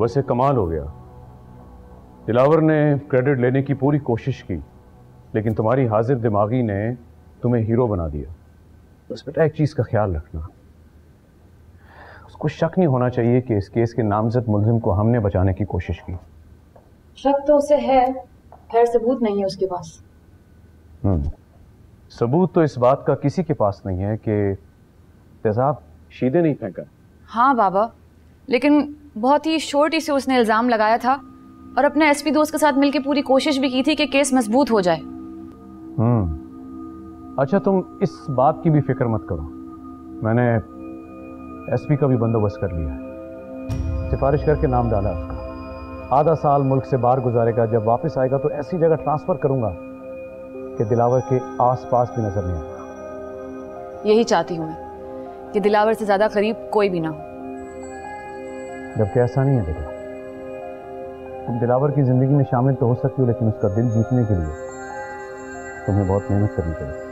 वैसे कमाल हो गया। दिलावर ने क्रेडिट लेने की पूरी कोशिश की लेकिन तुम्हारी हाजिर दिमागी ने तुम्हें हीरो बना दिया। बस बेटा एक चीज़ का ख्याल रखना। उसको शक नहीं होना चाहिए कि इस केस के नामजद मुलजिम को हमने बचाने की कोशिश की। शक तो उसे है खैर सबूत नहीं है उसके पास। हम्म। सबूत तो इस बात का किसी के पास नहीं है कि तेजाब शीदे नहीं फेंका। हाँ बाबा लेकिन बहुत ही शोर्टी से उसने इल्ज़ाम लगाया था और अपने एसपी दोस्त के साथ मिलकर पूरी कोशिश भी की थी कि केस मज़बूत हो जाए। हम्म। अच्छा तुम इस बात की भी फ़िक्र मत करो। मैंने एसपी का भी बंदोबस्त कर लिया है। सिफारिश करके नाम डाला उसका। आधा साल मुल्क से बाहर गुजारेगा जब वापस आएगा तो ऐसी जगह ट्रांसफ़र करूँगा कि दिलावर के आसपास भी नज़र नहीं आएगा। यही चाहती हूँ मैं कि दिलावर से ज़्यादा करीब कोई भी ना हो। जबकि ऐसा नहीं है देखो तुम दिलावर की ज़िंदगी में शामिल तो हो सकती हो लेकिन उसका दिल जीतने के लिए तुम्हें बहुत मेहनत करनी पड़ेगी।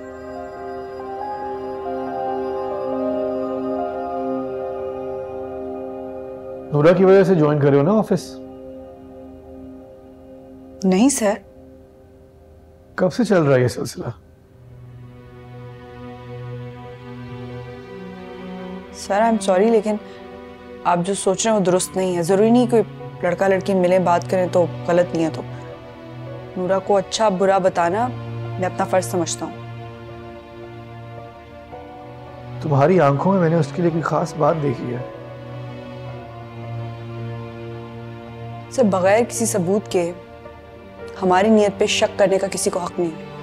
नूरा की वजह से ज्वाइन करे हो ना ऑफ़िस नहीं सर कब से चल रहा है ये सिलसिला? सर आई एम सॉरी लेकिन आप जो सोच रहे हो दुरुस्त नहीं है। ज़रूरी नहीं कोई लड़का लड़की मिले बात करें तो गलत नहीं है तो। नूरा को अच्छा बुरा बताना मैं अपना फ़र्ज़ समझता हूँ। तुम्हारी आँखों में मैंने उसके लिए कोई खास बात देखी है? सर बगैर किसी सबूत के हमारी नीयत पे शक करने का किसी को हक नहीं है।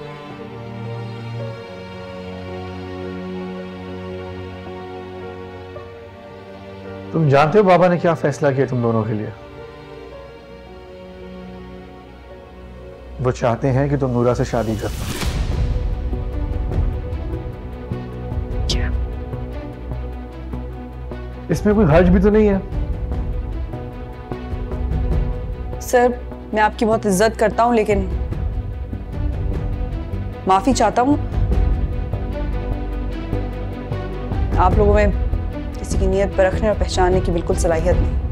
तुम जानते हो बाबा ने क्या फैसला किया तुम दोनों के लिए? वो चाहते हैं कि तुम नूरा से शादी कर इसमें कोई हर्ज भी तो नहीं है? सर मैं आपकी बहुत इज़्ज़त करता हूँ लेकिन माफ़ी चाहता हूँ। आप लोगों में किसी की नीयत पर रखने और पहचानने की बिल्कुल सलाहियत नहीं।